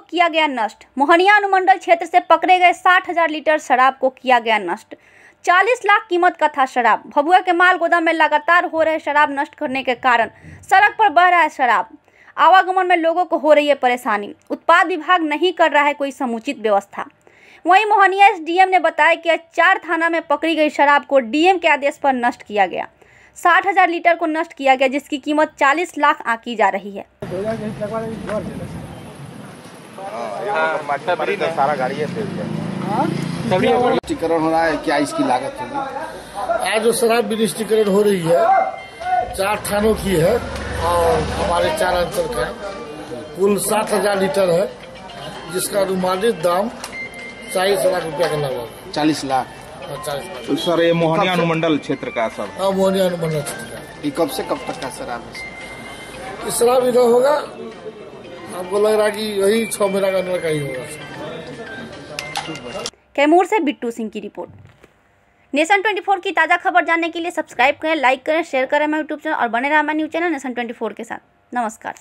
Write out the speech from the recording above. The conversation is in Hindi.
किया गया नष्ट। मोहनिया अनुमंडल क्षेत्र से पकड़े गए साठ हज़ार लीटर शराब को किया गया नष्ट। चालीस लाख कीमत का था शराब। भभुआ के माल गोदाम में लगातार हो रहे शराब नष्ट करने के कारण सड़क पर बह रहा है शराब। आवागमन में लोगों को हो रही है परेशानी। उत्पाद विभाग नहीं कर रहा है कोई समुचित व्यवस्था। वहीं मोहनिया एसडीएम ने बताया कि चार थाना में पकड़ी गई शराब को डीएम के आदेश पर नष्ट किया गया। साठ हज़ार लीटर को नष्ट किया गया जिसकी कीमत चालीस लाख आकी जा रही है। सारा गाड़ी है हो रहा है क्या इसकी लागत होगी? आज जो शराब विनिष्टीकरण हो रही है। चार थानों की है और हमारे चार अंचल का कुल सात हज़ार लीटर है जिसका अनुमानित दाम चालीस लाख रुपया का लगभग। चालीस लाख। हाँ, तो सर ये मोहनिया अनुमंडल क्षेत्र का सब हाँ मोहनिया अनुमंडल क्षेत्र का। ये कब से कब तक का शराब है शराब इधर होगा। आपको लग रहा है कि वही छह महीना का अंदर का ही होगा। कैमूर से बिट्टू सिंह की रिपोर्ट। नेशन 24 की ताज़ा खबर जानने के लिए सब्सक्राइब करें लाइक करें शेयर करें हमारे यूट्यूब चैनल और बने रहा हमारे न्यूज़ चैनल नेशन 24 के साथ। नमस्कार।